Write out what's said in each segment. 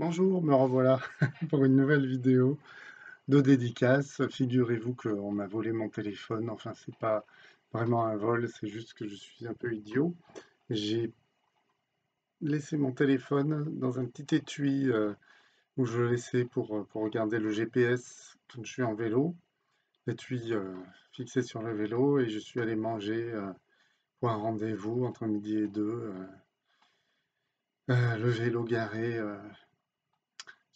Bonjour, me revoilà pour une nouvelle vidéo de dédicace. Figurez-vous qu'on m'a volé mon téléphone. Enfin, c'est pas vraiment un vol, c'est juste que je suis un peu idiot. J'ai laissé mon téléphone dans un petit étui euh, où je le laissais pour, euh, pour regarder le GPS quand je suis en vélo. L'étui euh, fixé sur le vélo et je suis allé manger pour un rendez-vous entre midi et deux. le vélo garé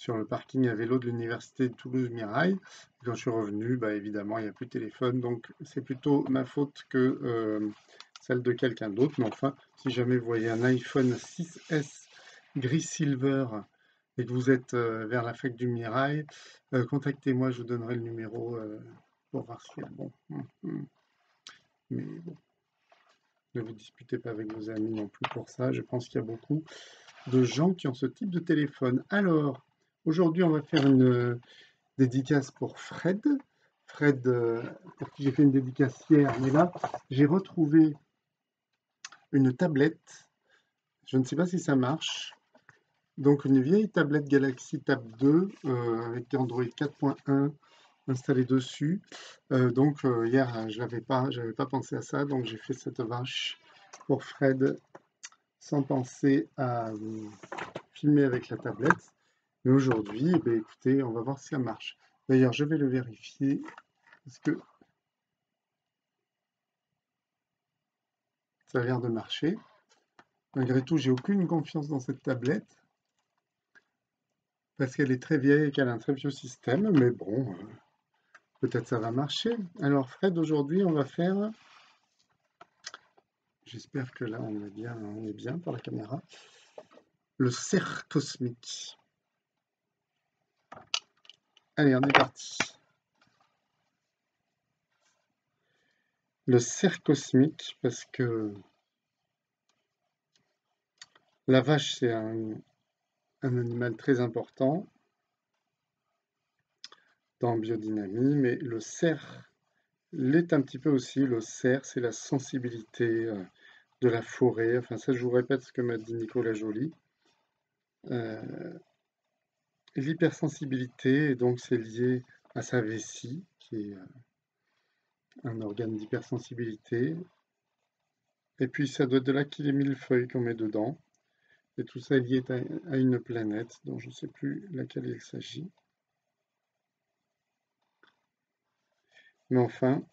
sur le parking à vélo de l'université de Toulouse-Mirail. Quand je suis revenu, bah, évidemment, il n'y a plus de téléphone, donc c'est plutôt ma faute que euh, celle de quelqu'un d'autre. Mais enfin, si jamais vous voyez un iPhone 6S gris silver et que vous êtes euh, vers la fac du Mirail, euh, contactez-moi, je vous donnerai le numéro pour voir si bon. Hum, hum. Mais bon, ne vous disputez pas avec vos amis non plus pour ça. Je pense qu'il y a beaucoup de gens qui ont ce type de téléphone. Alors, Aujourd'hui, on va faire une euh, dédicace pour Fred. Fred, euh, pour qui j'ai fait une dédicace hier, mais là, j'ai retrouvé une tablette. Je ne sais pas si ça marche. Donc, une vieille tablette Galaxy Tab 2 euh, avec Android 4.1 installé dessus. donc, hier, je n'avais pas, pas pensé à ça, donc j'ai fait cette vache pour Fred sans penser à filmer avec la tablette. Mais aujourd'hui, eh ben, écoutez, on va voir si ça marche. D'ailleurs, je vais le vérifier parce que ça l'air de marcher. Malgré tout, j'ai aucune confiance dans cette tablette parce qu'elle est très vieille et qu'elle a un très vieux système. Mais bon, euh, peut-être ça va marcher. Alors, Fred, aujourd'hui, on va faire. J'espère que là, on est bien, on est bien pour la caméra. Le cerf cosmique. Allez, on est parti. Le cerf cosmique, parce que la vache, c'est un, animal très important dans biodynamie, mais le cerf l'est un petit peu aussi. Le cerf, c'est la sensibilité euh, de la forêt. Enfin, ça, je vous répète ce que m'a dit Nicolas Joly. Euh, L'hypersensibilité, donc c'est lié à sa vessie, qui est euh, un organe d'hypersensibilité. Et puis ça doit être de là qu'il est millefeuille qu'on met dedans. Et tout ça est lié à une planète dont je ne sais plus laquelle il s'agit. Mais enfin,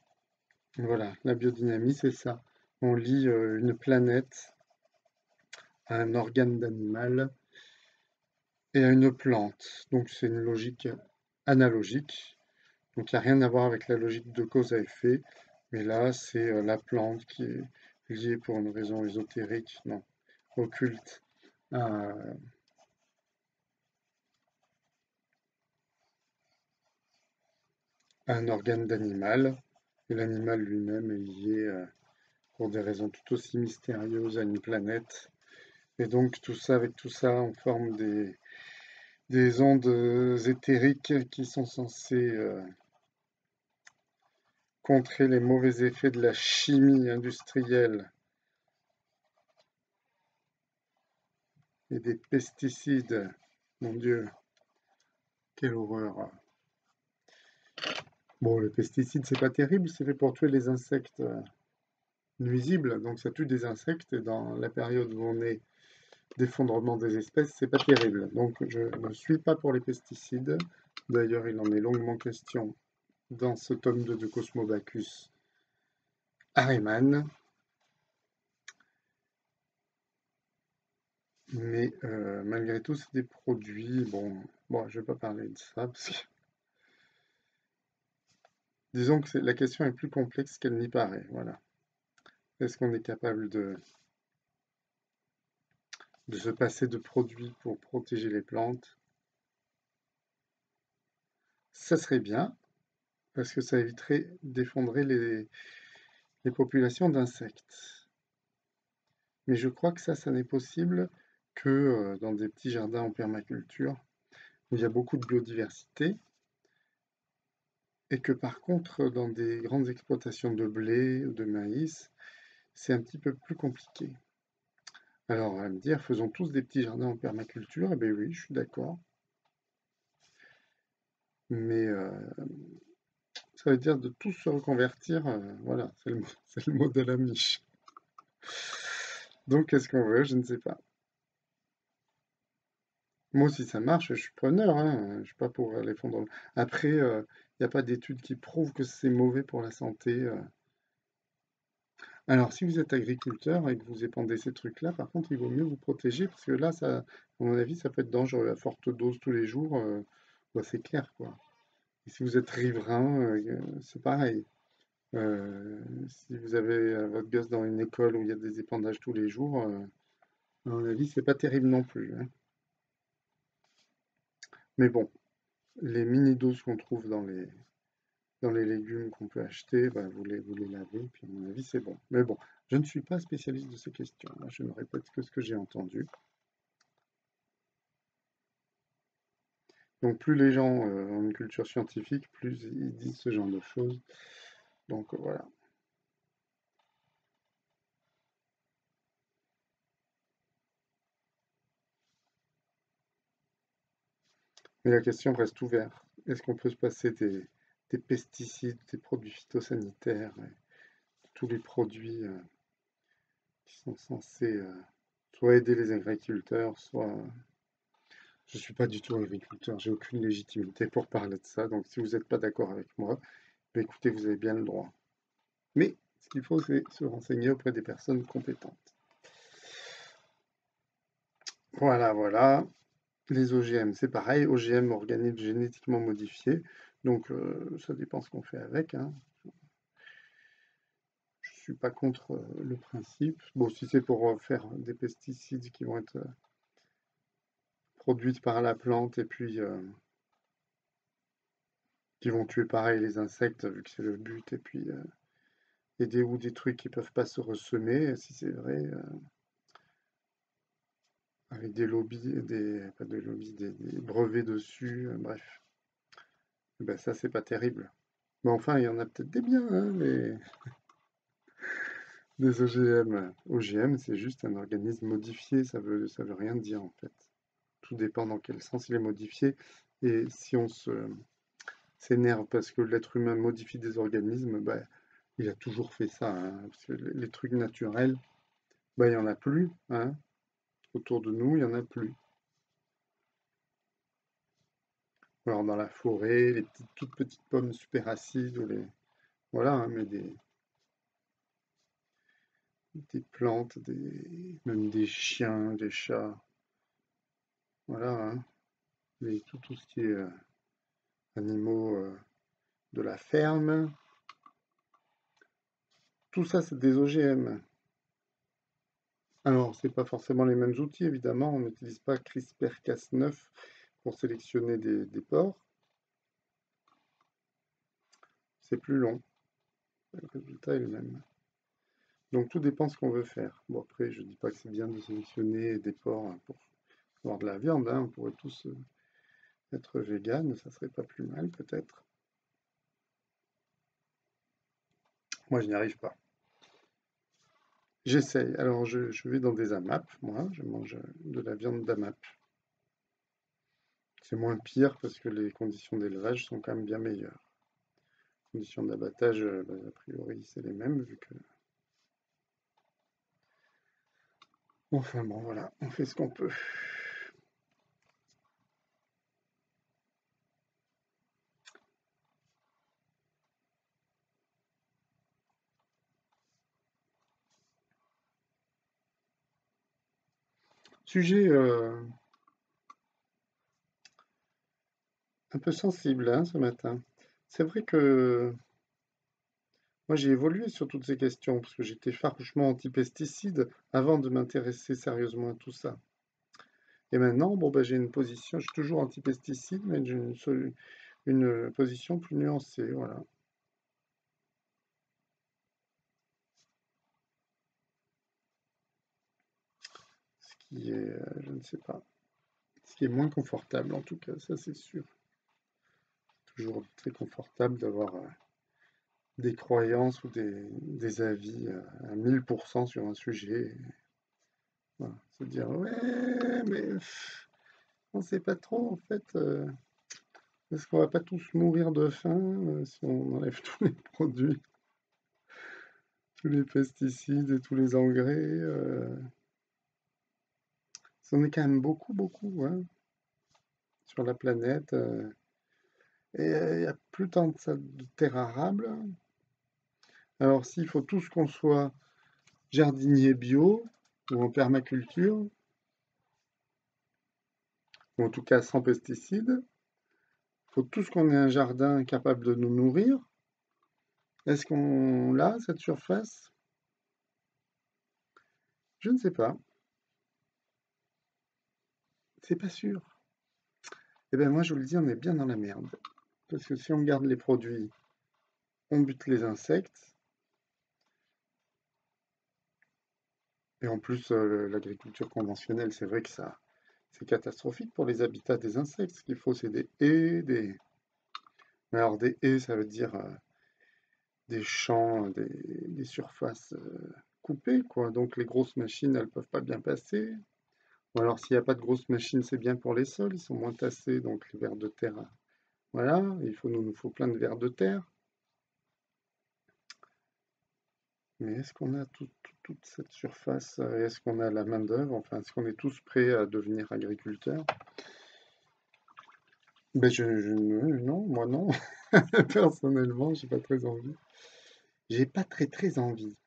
voilà, la biodynamie, c'est ça. On lie euh, une planète à un organe d'animal et à une plante. Donc c'est une logique analogique. Donc il n'y a rien à voir avec la logique de cause à effet. Mais là, c'est euh, la plante qui est liée pour une raison ésotérique, non, occulte, à, un organe d'animal. Et l'animal lui-même est lié euh, pour des raisons tout aussi mystérieuses à une planète. Et donc tout ça, avec tout ça, on forme des, des ondes éthériques qui sont censées euh, contrer les mauvais effets de la chimie industrielle et des pesticides. Mon Dieu, quelle horreur. Bon, le pesticide, c'est pas terrible, c'est fait pour tuer les insectes euh, nuisibles, donc ça tue des insectes, et dans la période où on est d'effondrement des espèces, c'est pas terrible. Donc je ne suis pas pour les pesticides. D'ailleurs, il en est longuement question dans ce tome 2 de Cosmobacus Ariman. Mais euh, malgré tout, c'est des produits. Bon, bon, je vais pas parler de ça. Disons que la question est plus complexe qu'elle n'y paraît. Voilà. Est-ce qu'on est capable de de se passer de produits pour protéger les plantes, ça serait bien, parce que ça éviterait d'effondrer les, populations d'insectes. Mais je crois que ça, ça n'est possible que euh, dans des petits jardins en permaculture, où il y a beaucoup de biodiversité, et que par contre, dans des grandes exploitations de blé ou de maïs, c'est un petit peu plus compliqué. Alors, on va me dire, faisons tous des petits jardins en permaculture. Eh bien oui, je suis d'accord. Mais euh, ça veut dire de tous se reconvertir. euh, voilà, c'est le, mot- de la miche. Donc, qu'est-ce qu'on veut? Je ne sais pas. Moi, si ça marche, je suis preneur. Hein. Je suis pas pour aller fondre. Après, il n'y a pas d'études qui prouvent que c'est mauvais pour la santé. Alors, si vous êtes agriculteur et que vous épandez ces trucs-là, par contre, il vaut mieux vous protéger parce que là, à mon avis, ça peut être dangereux. À forte dose tous les jours, euh, bah, c'est clair, quoi. Et si vous êtes riverain, euh, c'est pareil. Euh, si vous avez votre gosse dans une école où il y a des épandages tous les jours, à mon avis, c'est pas terrible non plus. hein. Mais bon, les mini-doses qu'on trouve dans les, dans les légumes qu'on peut acheter, bah, vous les, lavez, puis à mon avis, c'est bon. Mais bon, je ne suis pas spécialiste de ces questions. Là, je ne répète que ce que j'ai entendu. Donc, plus les gens euh, ont une culture scientifique, plus ils disent ce genre de choses. Donc, euh, voilà. Mais la question reste ouverte. Est-ce qu'on peut se passer des, des pesticides, des produits phytosanitaires, tous les produits euh, qui sont censés euh, soit aider les agriculteurs, soit... Je ne suis pas du tout agriculteur, j'ai aucune légitimité pour parler de ça, donc si vous n'êtes pas d'accord avec moi, ben écoutez, vous avez bien le droit. Mais ce qu'il faut, c'est se renseigner auprès des personnes compétentes. Voilà, voilà. Les OGM, c'est pareil, OGM, organismes génétiquement modifiés, donc euh, ça dépend ce qu'on fait avec. hein. Je suis pas contre euh, le principe. Bon, si c'est pour faire des pesticides qui vont être euh, produits par la plante et puis qui vont tuer pareil les insectes, vu que c'est le but, et puis des ou des trucs qui peuvent pas se ressemer, si c'est vrai, avec des lobbies, des pas des lobbies, des, brevets dessus, bref. Ben ça c'est pas terrible. Mais enfin, il y en a peut-être des biens, hein, les, les OGM. OGM, c'est juste un organisme modifié, ça veut ça veut rien dire en fait. Tout dépend dans quel sens il est modifié. Et si on s'énerve parce que l'être humain modifie des organismes, ben, il a toujours fait ça. hein, les trucs naturels, ben, il n'y en a plus. hein. Autour de nous, il n'y en a plus. Alors dans la forêt, les petites, toutes petites pommes super acides, ou les... voilà, hein, mais des, des plantes, des, même des chiens, des chats, voilà, hein, mais tout, tout ce qui est euh, animaux euh, de la ferme, tout ça c'est des OGM. Alors, c'est pas forcément les mêmes outils, évidemment, on n'utilise pas CRISPR-Cas9 pour sélectionner des, des porcs, c'est plus long, le résultat est le même. Donc tout dépend ce qu'on veut faire. Bon après, je dis pas que c'est bien de sélectionner des porcs pour avoir de la viande, hein, on pourrait tous euh, être vegan, ça serait pas plus mal peut-être. Moi je n'y arrive pas. J'essaye. Alors je, je vais dans des AMAP, moi, je mange de la viande d'AMAP. C'est moins pire parce que les conditions d'élevage sont quand même bien meilleures. Conditions d'abattage, euh, bah, a priori, c'est les mêmes vu que. Enfin bon, voilà, on fait ce qu'on peut. Sujet euh, un peu sensible hein, ce matin. C'est vrai que moi j'ai évolué sur toutes ces questions parce que j'étais farouchement anti-pesticides avant de m'intéresser sérieusement à tout ça. Et maintenant, bon, bah, j'ai une position, je suis toujours anti-pesticides, mais j'ai une, une position plus nuancée, voilà. Ce qui est, euh, je ne sais pas, ce qui est moins confortable en tout cas, ça c'est sûr. Toujours très confortable d'avoir euh, des croyances ou des, avis euh, à 1000% sur un sujet. Se dire, ouais, mais on ne sait pas trop en fait. Euh, est-ce qu'on va pas tous mourir de faim si on enlève tous les produits, tous les pesticides et tous les engrais. On est quand même beaucoup, beaucoup hein, sur la planète. Et il n'y a plus tant de, de terre arable. Alors s'il faut tous qu'on soit jardinier bio ou en permaculture, ou en tout cas sans pesticides, il faut tous qu'on ait un jardin capable de nous nourrir. Est-ce qu'on l'a, cette surface? Je ne sais pas. C'est pas sûr. Eh bien moi je vous le dis, on est bien dans la merde. Parce que si on garde les produits, on bute les insectes, Et en plus, euh, l'agriculture conventionnelle, c'est vrai que ça, c'est catastrophique pour les habitats des insectes. Ce qu'il faut, c'est des haies, des... Alors des haies, ça veut dire euh, des champs, des, surfaces euh, coupées, quoi. Donc les grosses machines, elles peuvent pas bien passer. Ou alors s'il n'y a pas de grosses machines, c'est bien pour les sols, ils sont moins tassés, donc les vers de terre. Voilà, il faut, nous, faut plein de vers de terre. Mais est-ce qu'on a toute cette surface Est-ce qu'on a la main-d'œuvre? Enfin, est-ce qu'on est tous prêts à devenir agriculteurs? Ben je, non, moi non. Personnellement, j'ai pas très envie. J'ai pas très très envie.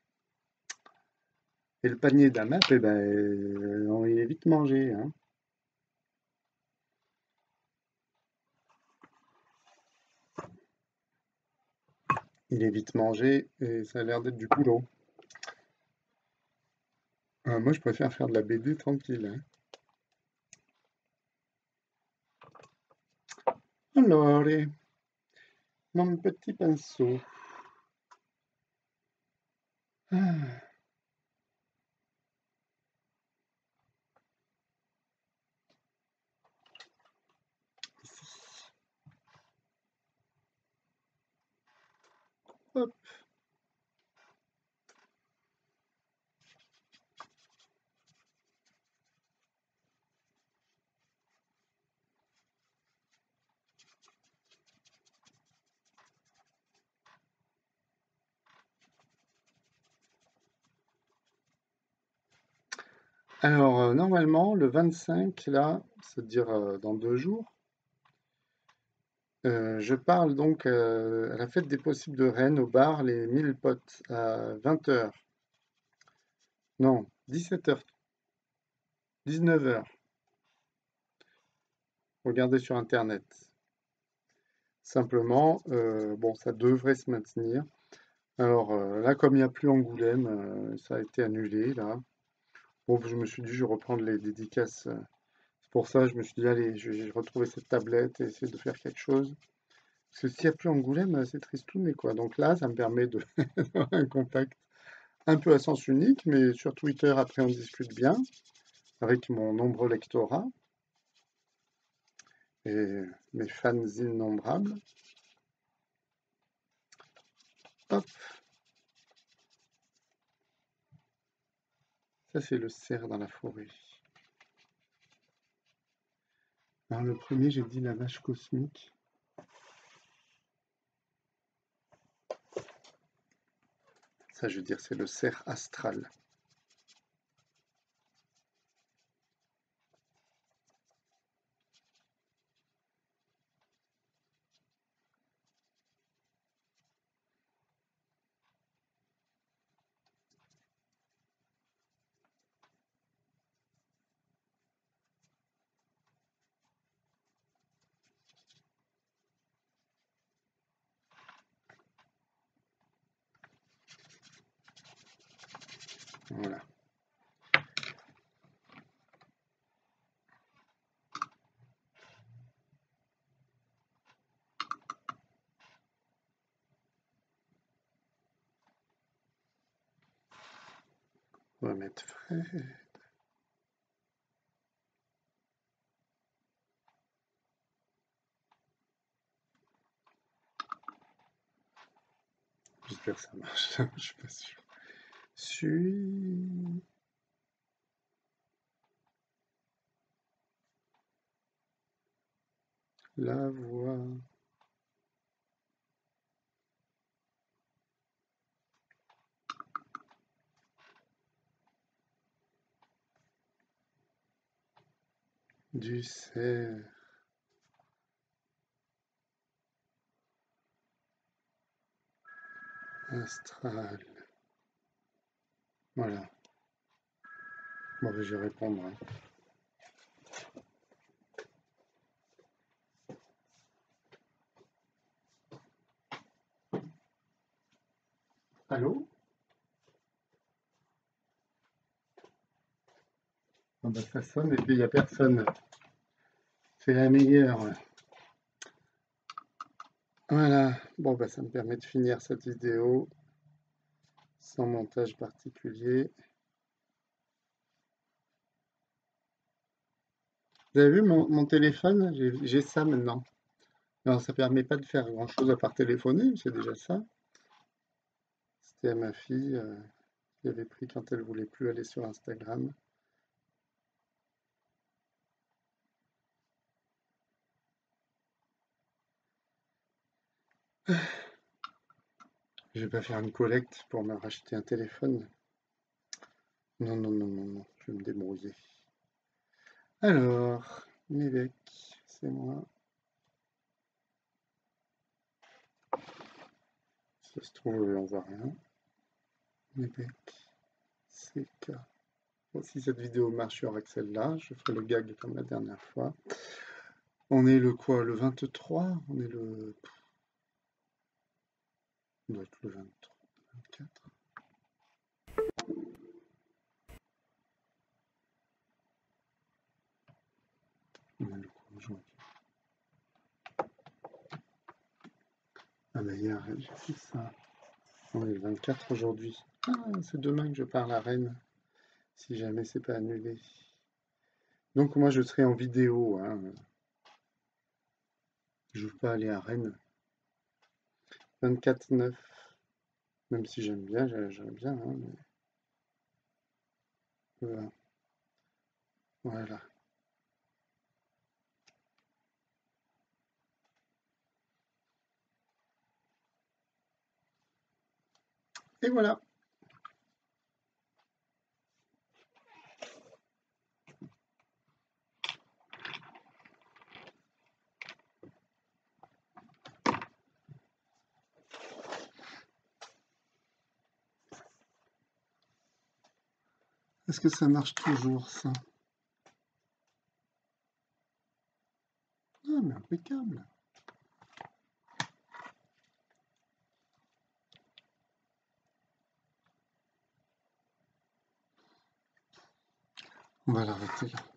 Et le panier d'AMAP, eh ben, euh, il est vite mangé. Hein. Il est vite mangé et ça a l'air d'être du boulot. Ah, moi, je préfère faire de la BD tranquille. Hein. Alors, mon petit pinceau. Ah. Hop. Alors, euh, normalement, le 25, là, c'est-à-dire euh, dans deux jours, euh, je parle donc à la fête des possibles de Rennes au bar Les Mille Potes à 20h. Non, 17h. 19h. Regardez sur internet. Simplement, bon, ça devrait se maintenir. Alors là, comme il n'y a plus Angoulême, ça a été annulé là. Bon, je me suis dit, je vais reprendre les dédicaces pour ça, je me suis dit, allez, je vais retrouver cette tablette et essayer de faire quelque chose. Parce que s'il n'y a plus Angoulême, c'est tristouné, quoi. Donc là, ça me permet d'avoir un contact un peu à sens unique, mais sur Twitter, après, on discute bien avec mon nombreux lectorat et mes fans innombrables. Hop. Ça, c'est le cerf dans la forêt. Alors le premier, j'ai dit la vache cosmique. Ça, je veux dire, c'est le cerf astral. ça marche. je suis pas sûr. Suis. La voix. Du cerf. Astral. Voilà. Bon, ben, je vais répondre. Hein. Allô? Ben, Ça sonne et puis il n'y a personne. C'est la meilleure. Voilà, bon bah ça me permet de finir cette vidéo sans montage particulier. Vous avez vu mon, téléphone? J'ai ça maintenant. Alors ça permet pas de faire grand chose à part téléphoner, c'est déjà ça. C'était à ma fille euh, qui avait pris quand elle voulait plus aller sur Instagram. Je vais pas faire une collecte pour me racheter un téléphone. Non, non, non, non, non, je vais me débrouiller. Alors, l'évêque, c'est moi. Ça se trouve, on voit rien. L'évêque, c'est K. si cette vidéo marche, sur avec celle-là. Je ferai le gag comme la dernière fois. On est le quoi? Le 23 On est le... On doit être le 23, 24. On a le quoi aujourd'hui Ah mais hier j'ai fait ça. On est le 24 aujourd'hui. Ah, c'est demain que je pars à Rennes. Si jamais c'est pas annulé. Donc moi je serai en vidéo. Hein. Je ne veux pas aller à Rennes. 24-9. Même si j'aime bien, j'aime bien. Hein, voilà. voilà. Et voilà. Est-ce que ça marche toujours, ça? Ah, mais impeccable On va l'arrêter là.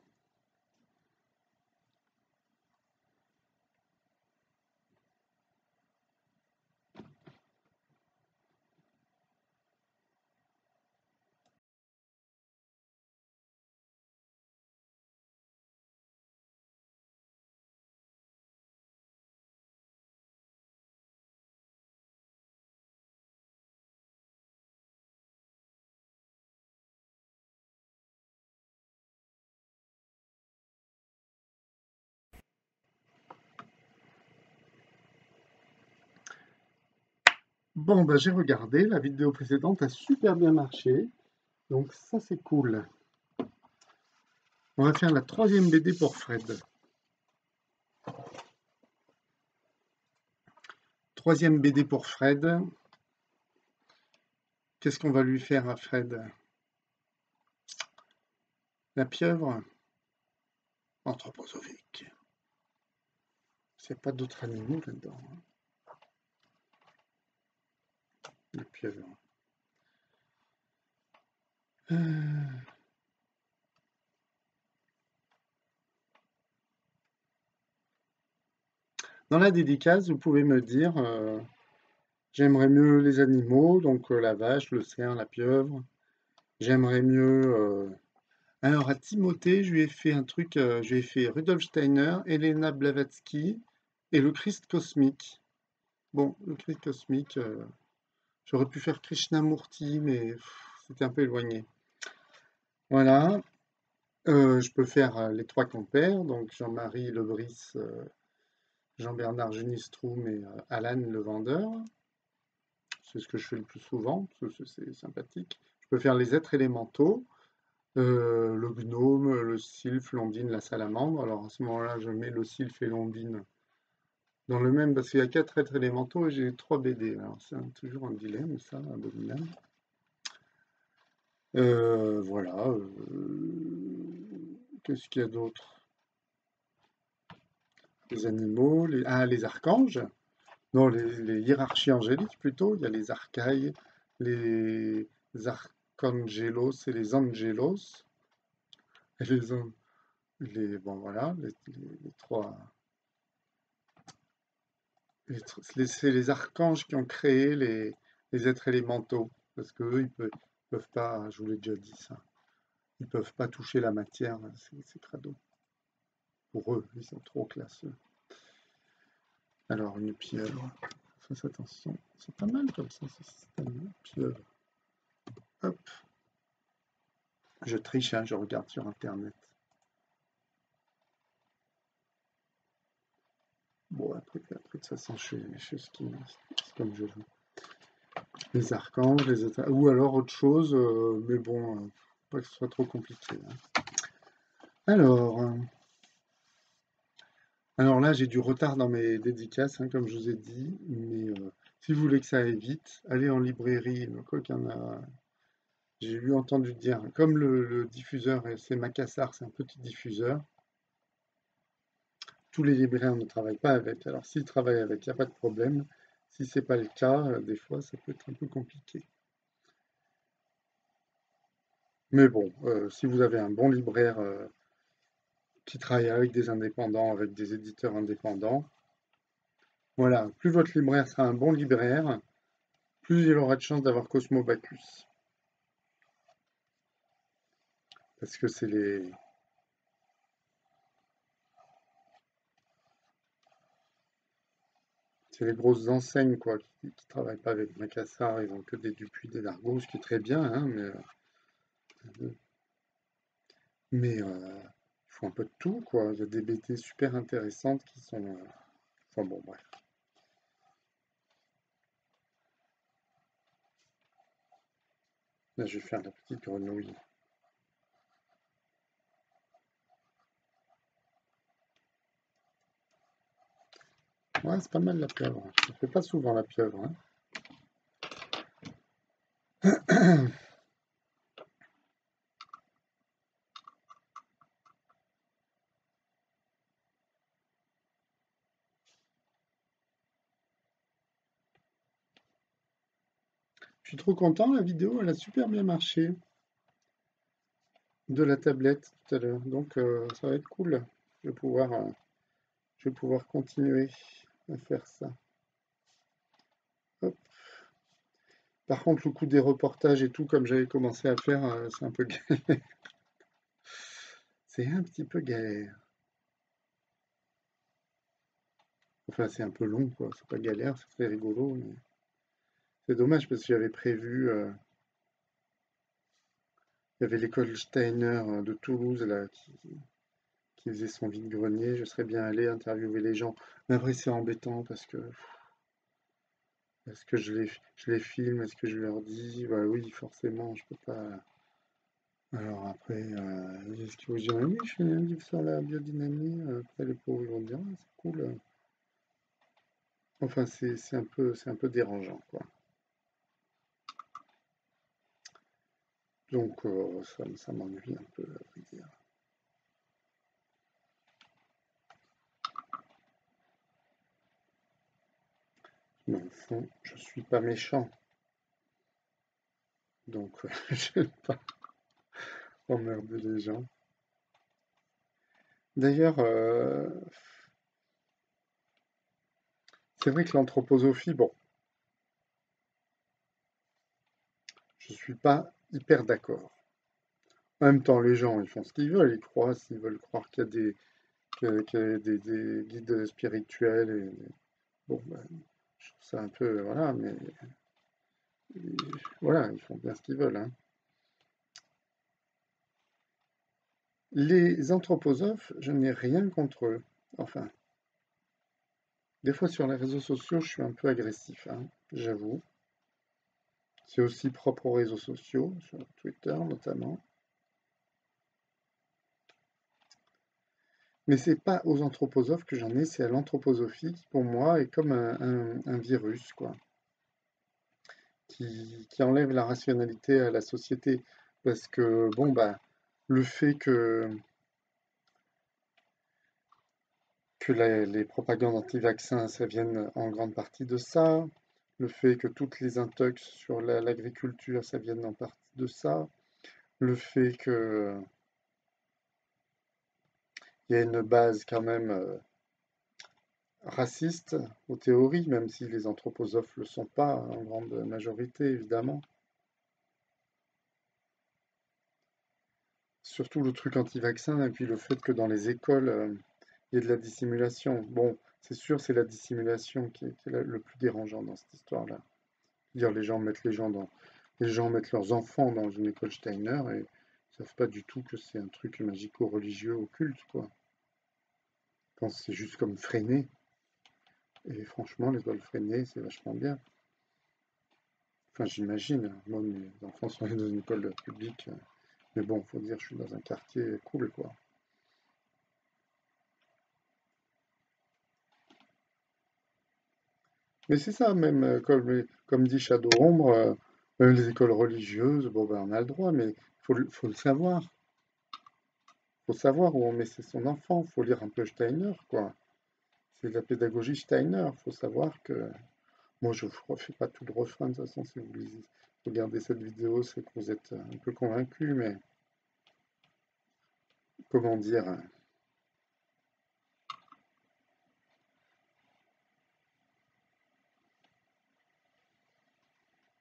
Bon, bah, j'ai regardé, la vidéo précédente a super bien marché, donc ça c'est cool. On va faire la troisième BD pour Fred. Troisième BD pour Fred. Qu'est-ce qu'on va lui faire à Fred? La pieuvre anthroposophique. C'est pas d'autres animaux là-dedans. Hein. Euh. Dans la dédicace, vous pouvez me dire euh, j'aimerais mieux les animaux, donc euh, la vache, le cerf, la pieuvre. J'aimerais mieux. Alors à Timothée, je lui ai fait un truc, je lui ai fait Rudolf Steiner, Elena Blavatsky et le Christ cosmique. Bon, le Christ cosmique. J'aurais pu faire Krishnamurti, mais c'était un peu éloigné. Voilà. Euh, je peux faire euh, les trois compères, donc Jean-Marie Lebris, euh, Jean-Bernard Junistroum et Alan le vendeur. C'est ce que je fais le plus souvent, c'est sympathique. Je peux faire les êtres élémentaux, le gnome, le sylphe, l'ondine, la salamandre. Alors à ce moment-là, je mets le sylphe et l'ondine dans le même, parce qu'il y a quatre êtres élémentaux et j'ai trois BD. Alors c'est toujours un dilemme, ça, abominable. Euh, voilà. Euh, qu'est-ce qu'il y a d'autre? Les animaux, les, ah, les archanges. Non, les, hiérarchies angéliques plutôt. Il y a les arcailles, les archangelos et les angelos. Et les, les, bon voilà, les, trois. C'est les archanges qui ont créé les, êtres élémentaux. Parce qu'eux, ils peuvent, peuvent pas, je vous l'ai déjà dit ça, ils peuvent pas toucher la matière, c'est crado. Pour eux, ils sont trop classeux. Alors, une pieuvre. Faites attention. C'est pas mal comme ça, ce système. Pieuvre. Hop. Je triche, hein, je regarde sur Internet. Bon, après, de toute façon, je fais ce qui, comme je veux les archanges, les ou alors autre chose, euh, mais bon, euh, pas que ce soit trop compliqué. Hein. Alors, euh, alors là, j'ai du retard dans mes dédicaces, hein, comme je vous ai dit, mais si vous voulez que ça aille vite, allez en librairie, quoi qu'il y en a. J'ai eu entendu dire, comme le, diffuseur, c'est Macassar, c'est un petit diffuseur, tous les libraires ne travaillent pas avec. Alors s'ils travaillent avec, il n'y a pas de problème. Si ce n'est pas le cas, euh, des fois, ça peut être un peu compliqué. Mais bon, euh, si vous avez un bon libraire euh, qui travaille avec des indépendants, avec des éditeurs indépendants, voilà, plus votre libraire sera un bon libraire, plus il aura de chance d'avoir Cosmo Bacchus. Parce que c'est les, c'est les grosses enseignes quoi, qui ne travaillent pas avec Macassar, ils ont que des Dupuis, des Dargos, ce qui est très bien, hein, mais, euh, mais euh, il faut un peu de tout, quoi. Il y a des BT super intéressantes qui sont. Euh, enfin bon, bref. Là, je vais faire la petite grenouille. Ouais, c'est pas mal la pieuvre. Je ne fais pas souvent la pieuvre. Hein. Je suis trop content, la vidéo, elle a super bien marché de la tablette tout à l'heure. Donc euh, ça va être cool. Je pouvoir, euh, je vais pouvoir continuer faire ça. Par contre, le coup des reportages et tout, comme j'avais commencé à faire, euh, c'est un peu galère. c'est un petit peu galère. Enfin, c'est un peu long, quoi. C'est pas galère, c'est très rigolo, c'est dommage parce que j'avais prévu. Euh, il y avait l'école Steiner euh, de Toulouse là qui, faisait son vide-grenier, je serais bien allé interviewer les gens. Mais après, c'est embêtant parce que. Est-ce que je les, je les filme Est-ce que je leur dis? Bah oui, forcément, je peux pas. Alors après, euh, est-ce qu'il faut dire oui, je fais un livre sur la biodynamie euh, Après, les pauvres vont dire c'est cool. Enfin, c'est un, peu, un peu dérangeant, quoi. Donc, euh, ça, ça m'ennuie un peu, à vrai dire. Mais au fond, je ne suis pas méchant. Donc, je n'aime pas emmerder les gens. D'ailleurs, euh, c'est vrai que l'anthroposophie, bon, je ne suis pas hyper d'accord. En même temps, les gens, ils font ce qu'ils veulent, ils croient, s'ils veulent croire qu'il y a des, des, guides spirituels. Et, bon, ben, c'est un peu, voilà, mais voilà, ils font bien ce qu'ils veulent. Hein. Les anthroposophes, je n'ai rien contre eux. Enfin, Des fois sur les réseaux sociaux, je suis un peu agressif, hein, j'avoue. C'est aussi propre aux réseaux sociaux, sur Twitter notamment. Mais c'est pas aux anthroposophes que j'en ai, c'est à l'anthroposophie qui, pour moi, est comme un, virus, quoi. Qui, qui, enlève la rationalité à la société. Parce que, bon, bah, le fait que, que les propagandes anti-vaccins, ça vienne en grande partie de ça, le fait que toutes les intox sur l'agriculture, ça vienne en partie de ça, le fait que il y a une base quand même euh, raciste aux théories, même si les anthroposophes ne le sont pas en grande majorité, évidemment. Surtout le truc anti-vaccin et puis le fait que dans les écoles, euh, il y ait de la dissimulation. Bon, c'est sûr, c'est la dissimulation qui est, le plus dérangeant dans cette histoire-là. Dire les gens mettent les gens dans, les gens mettent leurs enfants dans une école Steiner et savent pas du tout que c'est un truc magico-religieux occulte, quoi. Quand c'est juste comme freiner. Et franchement, l'école freinée, c'est vachement bien. Enfin, j'imagine. Moi, mes enfants sont dans une école publique. Mais bon, faut dire, je suis dans un quartier cool, quoi. Mais c'est ça, même, euh, comme, dit Shadow Ombre, euh, les écoles religieuses, bon, ben, on a le droit, mais faut, le savoir. Faut savoir où on met son enfant, faut lire un peu Steiner, quoi. C'est la pédagogie Steiner, faut savoir que... Moi, je ne refais pas tout le refrain, de toute façon, si vous regardez cette vidéo, c'est que vous êtes un peu convaincu, mais... Comment dire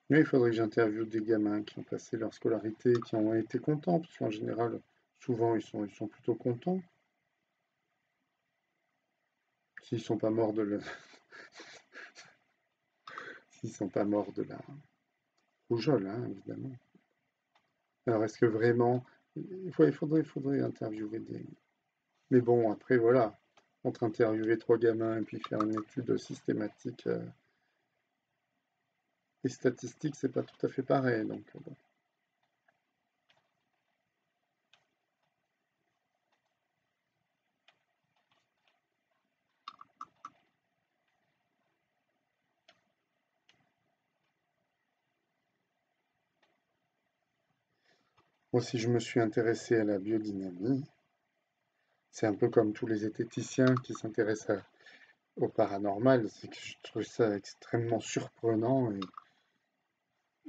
Mais il faudrait que j'interviewe des gamins qui ont passé leur scolarité, qui ont été contents, parce qu'en général, souvent, ils sont, ils sont plutôt contents. S'ils sont pas morts de. S'ils sont pas morts de la rougeole, hein, évidemment. Alors, est-ce que vraiment... Il faudrait, il faudrait interviewer des... Mais bon, après, voilà. Entre interviewer trois gamins et puis faire une étude systématique... Euh, les statistiques, c'est pas tout à fait pareil. Donc, euh, Moi, si je me suis intéressé à la biodynamie, c'est un peu comme tous les zététiciens qui s'intéressent au paranormal, c'est que je trouve ça extrêmement surprenant et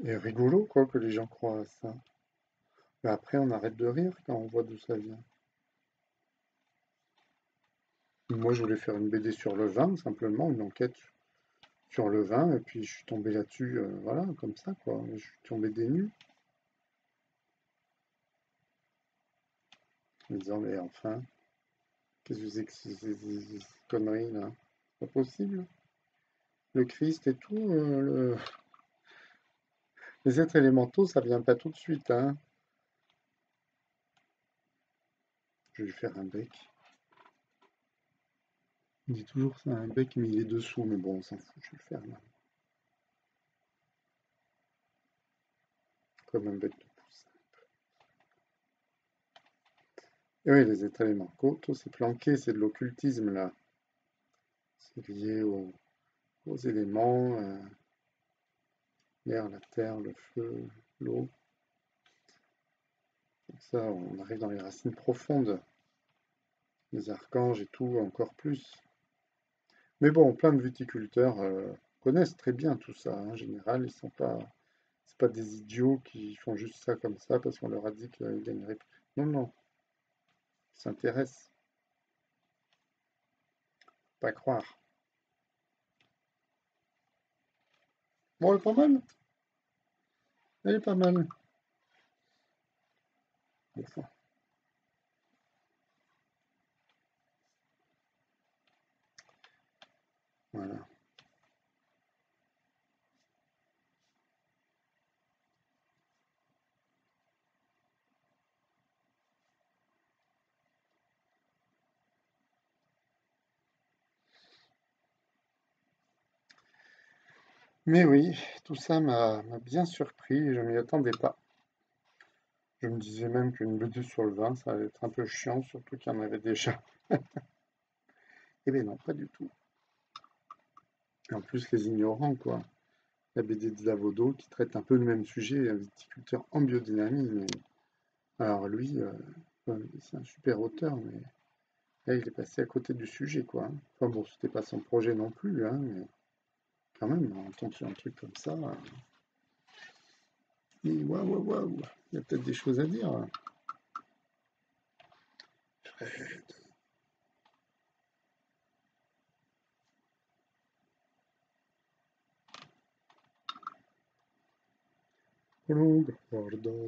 et rigolo, quoi, que les gens croient à ça. Mais après, on arrête de rire quand on voit d'où ça vient. Moi, je voulais faire une BD sur le vin, simplement, une enquête sur le vin, et puis je suis tombé là-dessus, euh, voilà, comme ça, quoi. Je suis tombé des nues. En disant, mais enfin, qu'est-ce que c'est que ces, conneries, là? C'est pas possible. Le Christ et tout, euh, le... Les êtres élémentaux, ça vient pas tout de suite. Hein. Je vais lui faire un bec. Il dit toujours ça, un bec, mais il est dessous. Mais bon, on s'en fout, je vais le faire là. Comme un bec de poussin. Et oui, les êtres élémentaux, c'est planqué, c'est de l'occultisme là. C'est lié aux, éléments. Euh, l'air, la terre, le feu, l'eau. ça, on arrive dans les racines profondes. Les archanges et tout, encore plus. Mais bon, plein de viticulteurs euh, connaissent très bien tout ça. Hein. En général, ils sont pas, c'est pas des idiots qui font juste ça comme ça parce qu'on leur a dit qu'ils gagneraient. Non, non. Ils s'intéressent. Pas croire. Bon, pas mal. Elle est pas mal. Voilà. Mais oui, tout ça m'a bien surpris, je m'y attendais pas. Je me disais même qu'une BD sur le vin, ça allait être un peu chiant, surtout qu'il y en avait déjà. Eh bien non, pas du tout. Et en plus, les ignorants, quoi. La BD de qui traite un peu le même sujet, un viticulteur en biodynamie. Alors lui, euh, c'est un super auteur, mais là, il est passé à côté du sujet, quoi. Enfin bon, c'était pas son projet non plus, hein, mais quand même, sur un truc comme ça. Et waouh, waouh, waouh, il y a peut-être des choses à dire. Fred.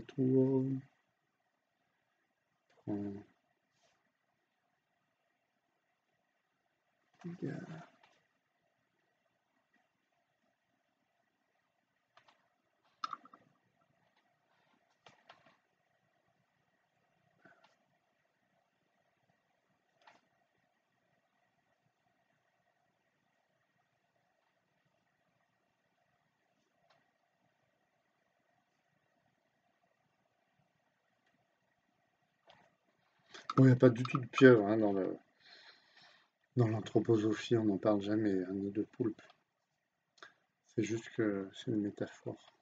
tua. Yeah. Il n'y a pas du tout de pieuvre hein, dans l'anthroposophie, on n'en parle jamais, hein, ni de poulpe. C'est juste que c'est une métaphore.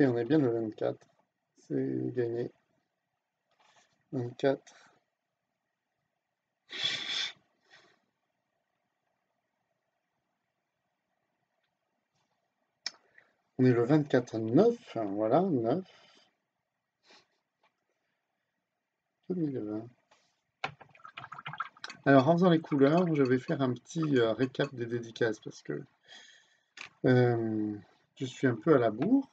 Et on est bien le 24. C'est gagné. 24. On est le 24 9, voilà, 9. 2020. Alors, en faisant les couleurs, je vais faire un petit euh, récap des dédicaces parce que euh, je suis un peu à la bourre.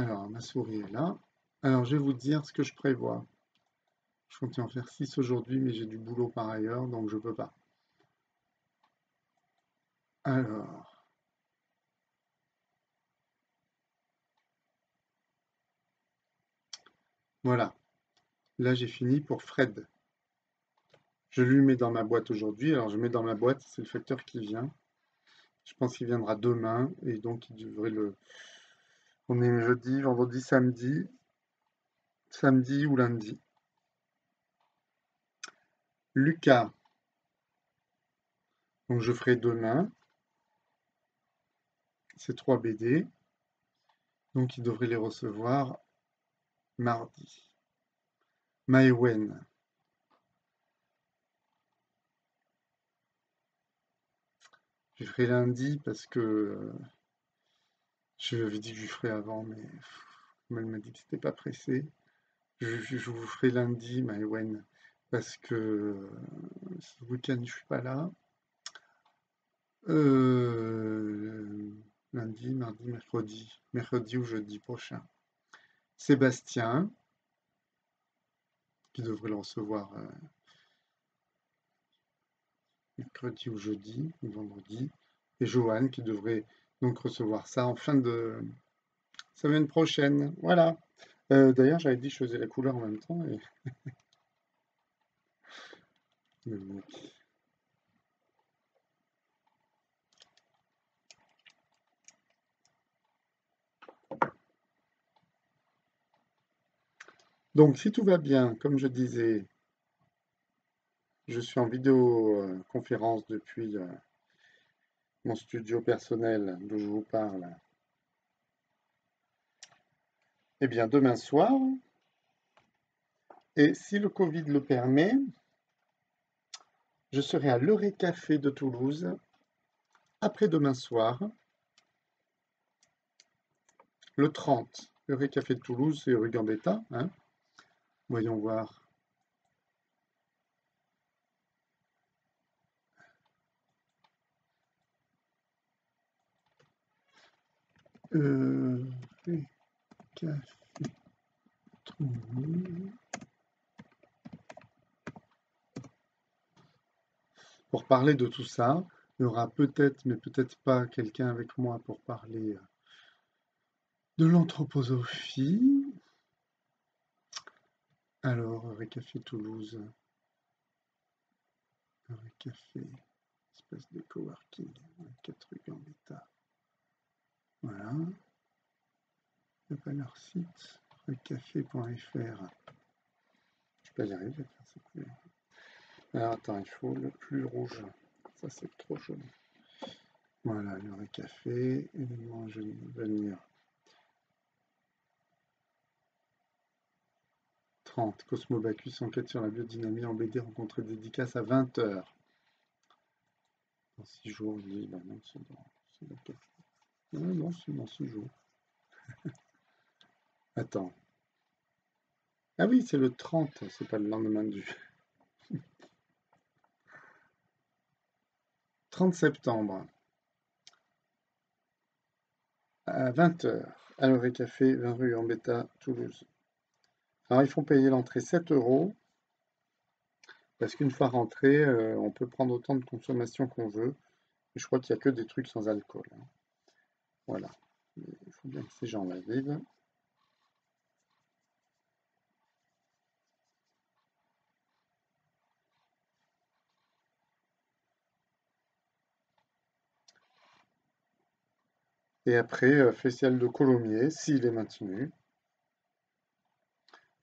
Alors, ma souris est là. Alors, je vais vous dire ce que je prévois. Je comptais en faire 6 aujourd'hui, mais j'ai du boulot par ailleurs, donc je ne peux pas. Alors. Voilà. Là, j'ai fini pour Fred. Je lui mets dans ma boîte aujourd'hui. Alors, je mets dans ma boîte, c'est le facteur qui vient. Je pense qu'il viendra demain, et donc il devrait le on est jeudi, vendredi, samedi, samedi ou lundi. Lucas. Donc je ferai demain. Ces trois BD. Donc il devrait les recevoir mardi. Maïwen. Je ferai lundi parce que je lui avais dit que je lui ferais avant, mais elle m'a dit que c'était pas pressé. Je, vous ferai lundi, Maëwen, parce que euh, ce week-end je suis pas là. Euh, lundi, mardi, mercredi, mercredi ou jeudi prochain. Sébastien, qui devrait le recevoir euh, mercredi ou jeudi, ou vendredi, et Joanne, qui devrait donc recevoir ça en fin de semaine prochaine. Voilà. Euh, d'ailleurs, j'avais dit que je faisais la couleur en même temps. Donc, si tout va bien, comme je disais, je suis en vidéoconférence depuis euh, mon studio personnel dont je vous parle, eh bien demain soir, et si le Covid le permet, je serai à l'Euré Café de Toulouse après demain soir, le 30, Le Café de Toulouse, c'est rue Gambetta. Hein. Voyons voir. Euh. Pour parler de tout ça, il y aura peut-être, mais peut-être pas, quelqu'un avec moi pour parler euh, de l'anthroposophie. Alors, Café Toulouse. Café, espèce de coworking, 4 rue Gambetta. Voilà. Il a pas leur site, recafé.fr. Je peux y arriver, alors attends, il faut le plus rouge. Ça c'est trop joli. Voilà, le café, élément venir. 30. Cosmo Bacchus enquête sur la biodynamie en BD rencontrée dédicace à 20h. Dans 6 jours, il dit, bah non, c'est dans, dans Non, non, c'est dans 6 jours. Attends. Ah oui, c'est le 30, c'est pas le lendemain du. 30 septembre à 20h à l'Oré Café, 20 rue Ambetta, Toulouse. Alors, ils font payer l'entrée 7 euros parce qu'une fois rentré, euh, on peut prendre autant de consommation qu'on veut. je crois qu'il n'y a que des trucs sans alcool. Hein. Voilà. Il faut bien que ces gens-là vivent. Et après, euh, festival de Colomiers, s'il est maintenu.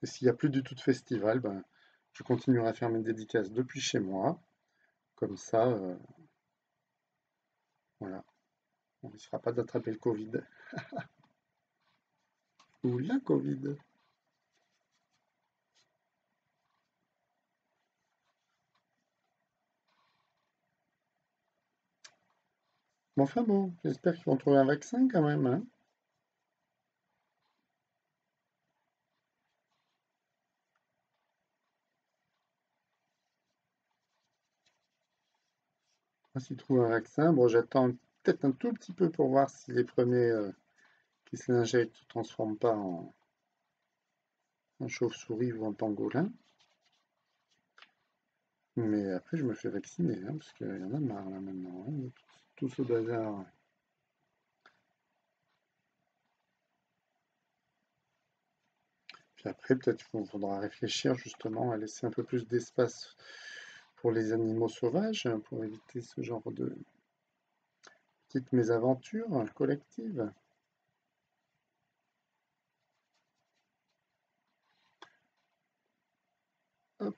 Et s'il n'y a plus du tout de festival, ben, je continuerai à faire mes dédicaces depuis chez moi. Comme ça, euh, voilà. On ne risquera pas d'attraper le Covid. Ou la Covid. Bon, enfin bon, j'espère qu'ils vont trouver un vaccin quand même. Hein. S'ils trouvent un vaccin, bon, j'attends peut-être un tout petit peu pour voir si les premiers euh, qui se l'injectent ne se transforment pas en, chauve-souris ou en pangolin. Mais après, je me fais vacciner, hein, parce qu'il y en a marre là maintenant. Hein, tout ce bazar. Puis après, peut-être qu'il faudra réfléchir justement à laisser un peu plus d'espace pour les animaux sauvages, hein, pour éviter ce genre de petites mésaventures collectives. Hop.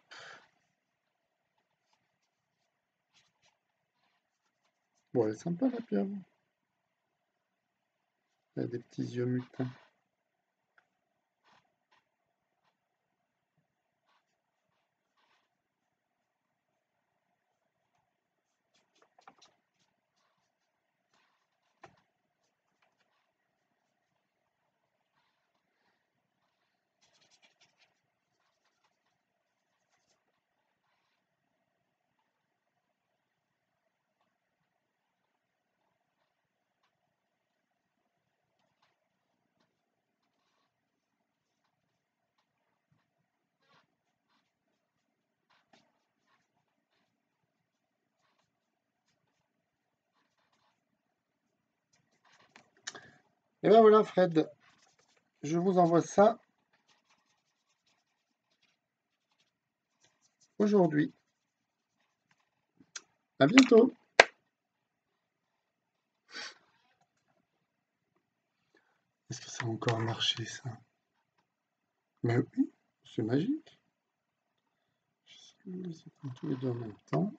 Bon, elle est sympa la pieuvre. Elle a des petits yeux mutants. Et bien voilà Fred, je vous envoie ça aujourd'hui. À bientôt. Est-ce que ça a encore marché ça? Mais oui, c'est magique. Je tous les deux en même temps.